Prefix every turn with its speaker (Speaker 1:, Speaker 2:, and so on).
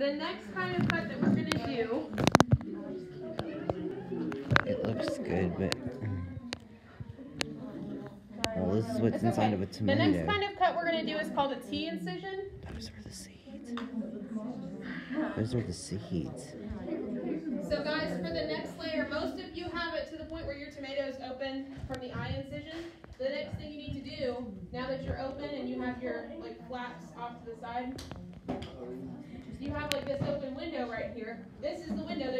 Speaker 1: the next kind of cut that we're gonna do.
Speaker 2: It looks good, but. Mm. Well, this is what's
Speaker 1: It's
Speaker 2: inside
Speaker 1: okay.
Speaker 2: of a tomato.
Speaker 1: The next kind of cut we're gonna do is called a T incision.
Speaker 2: Those are the seeds. Those are the seeds.
Speaker 1: So guys, for the next layer, most of you have it to the point where your tomato is open from the eye incision. The next thing you need to do, now that you're open and you have your like flaps off to the side, you have like this open window right This is the window